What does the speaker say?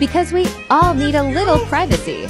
Because we all need a little privacy.